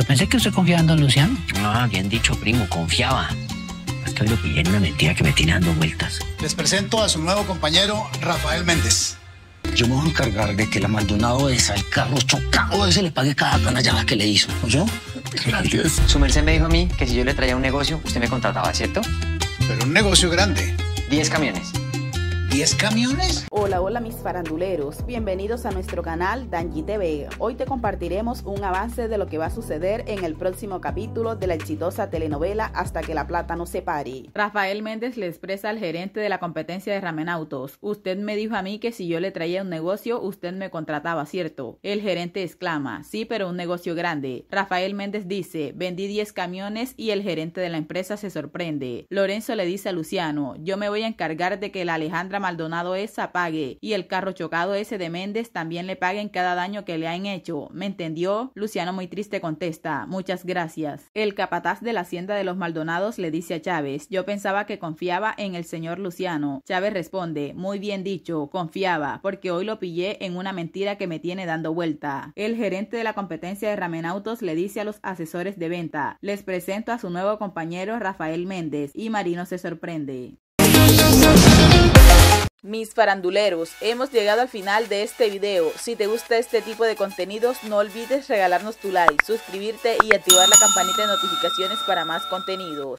Yo pensé que usted confiaba en don Luciano. Ah, bien dicho, primo, confiaba. Hasta hoy lo pillé en una mentira que me tiene dando vueltas. Les presento a su nuevo compañero, Rafael Méndez. Yo me voy a encargar de que la Maldonado esa, el carro chocado ese, le pague cada canallada que le hizo. ¿Yo? Gracias. Su merced me dijo a mí que si yo le traía un negocio, usted me contrataba, ¿cierto? Pero un negocio grande. 10 camiones. ¿10 camiones? Hola, hola mis faranduleros, bienvenidos a nuestro canal Danji TV. Hoy te compartiremos un avance de lo que va a suceder en el próximo capítulo de la exitosa telenovela Hasta que la plata no se pare. Rafael Méndez le expresa al gerente de la competencia de Ramenautos, usted me dijo a mí que si yo le traía un negocio, usted me contrataba, ¿cierto? El gerente exclama, sí, pero un negocio grande. Rafael Méndez dice, vendí 10 camiones y el gerente de la empresa se sorprende. Lorenzo le dice a Luciano, yo me voy a encargar de que la Alejandra Maldonado esa pague y el carro chocado ese de Méndez también le paguen cada daño que le han hecho. ¿Me entendió? Luciano muy triste contesta, muchas gracias. El capataz de la hacienda de los Maldonados le dice a Chávez, yo pensaba que confiaba en el señor Luciano. Chávez responde, muy bien dicho, confiaba, porque hoy lo pillé en una mentira que me tiene dando vuelta. El gerente de la competencia de Ramenautos le dice a los asesores de venta, les presento a su nuevo compañero Rafael Méndez y Marino se sorprende. Mis faranduleros, hemos llegado al final de este video. Si te gusta este tipo de contenidos, no olvides regalarnos tu like, suscribirte y activar la campanita de notificaciones para más contenidos.